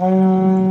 た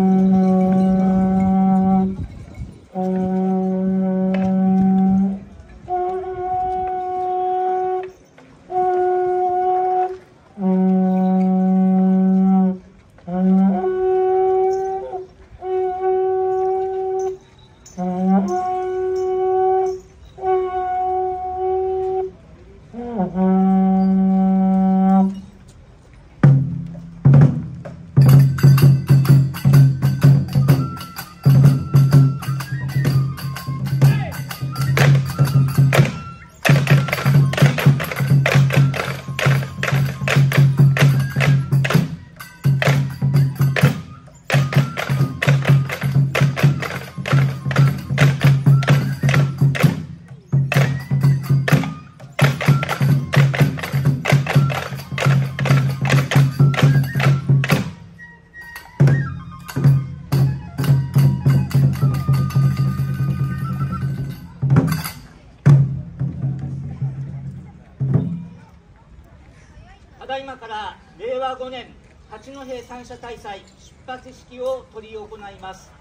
だいまから令和5年八戸三社大祭出発式を執り行います。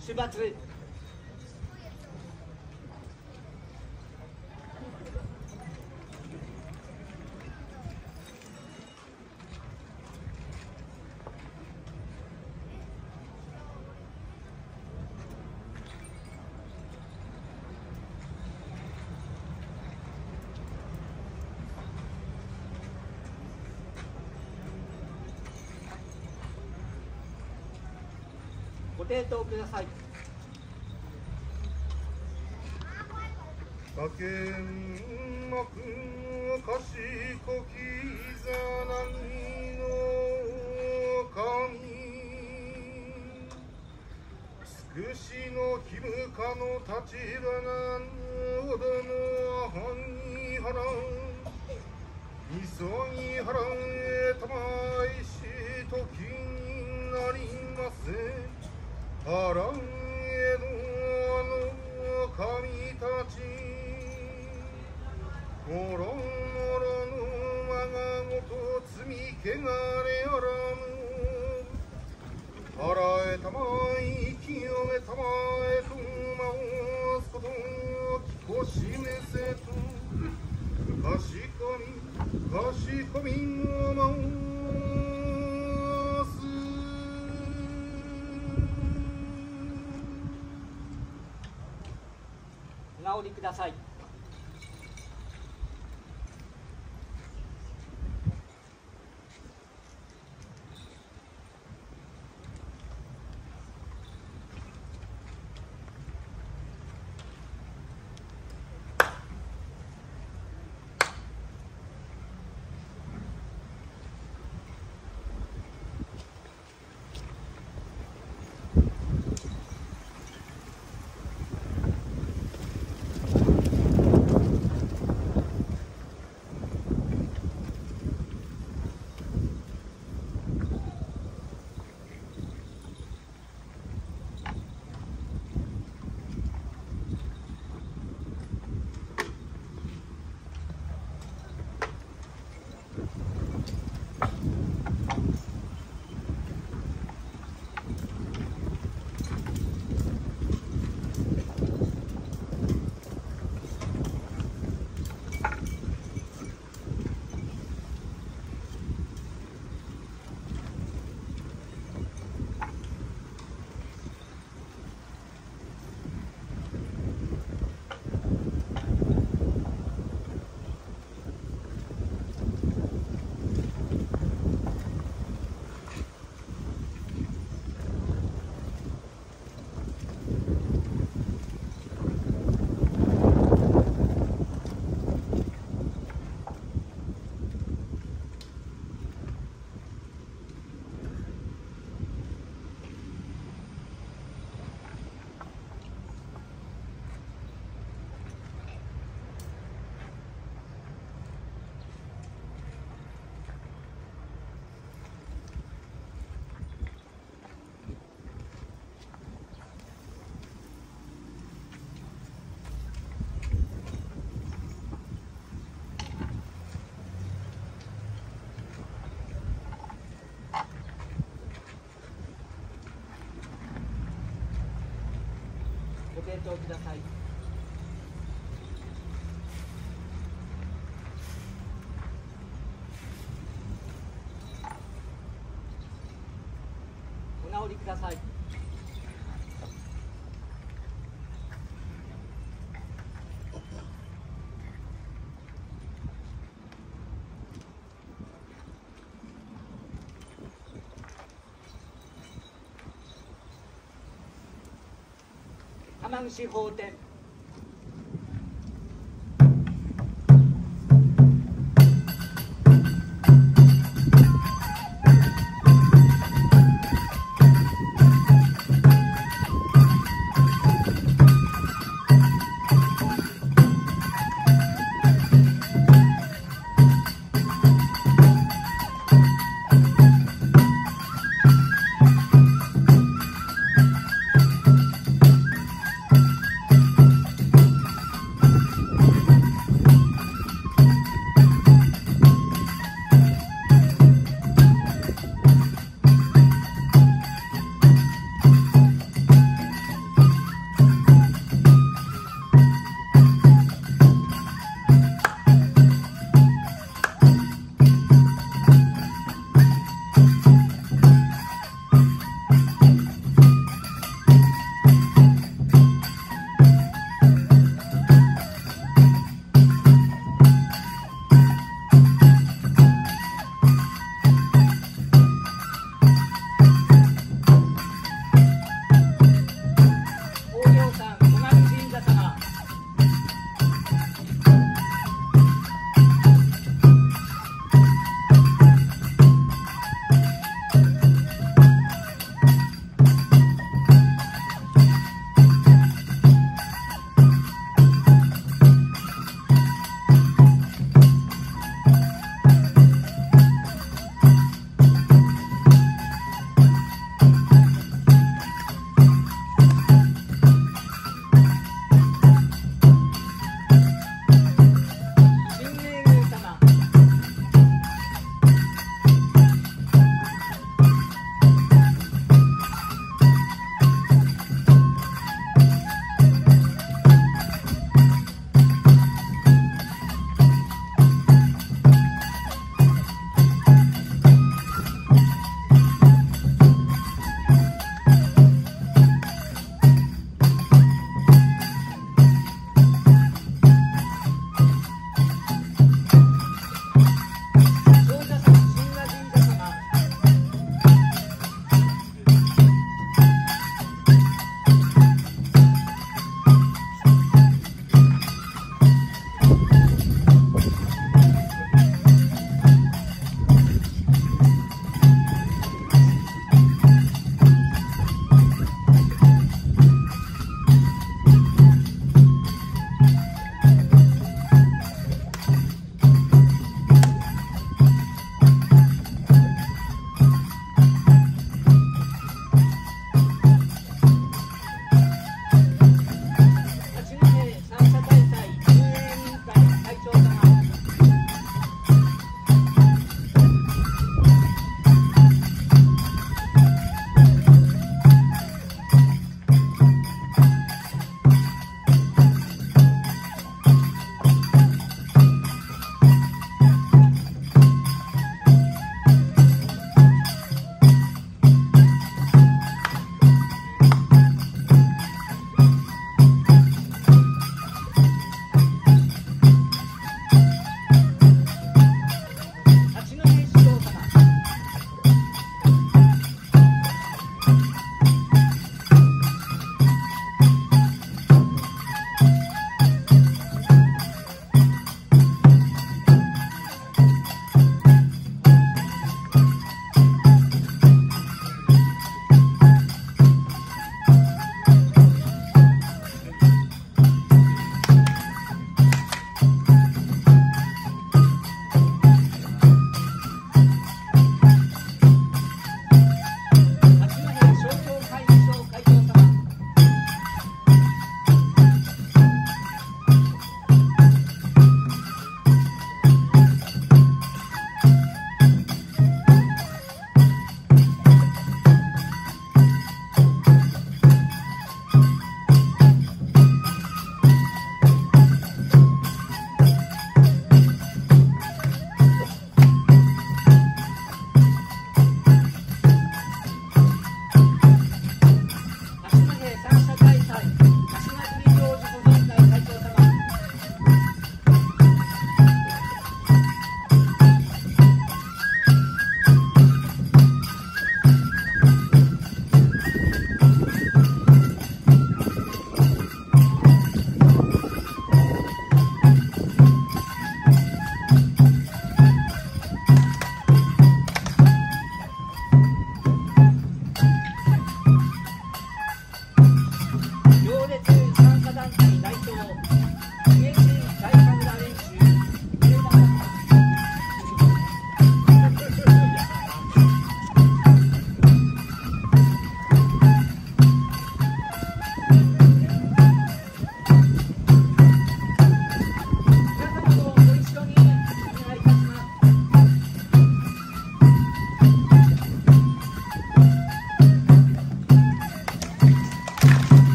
出発抵当ください。叫んまく賢きざなぎの神。つくしの義務家の立花のどの藩に払う。急ぎ払えたまいし時になりません払えの神たちもろもろの我がごと罪汚れあらぬ払えたまい清めたまえと回すことをきこしめせとおりください。答ください。お直りください。浜口法典。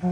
こ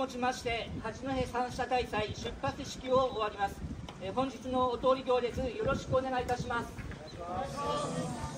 もちまして八戸三社大祭出発式を終わります。えー本日のお通り行列よろしくお願いいたします。